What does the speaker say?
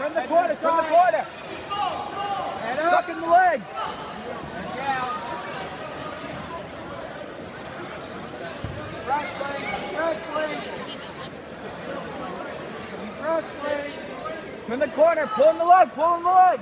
Turn the corner, turn the corner. Sucking the legs. Turn the corner, pulling the leg, pulling the leg.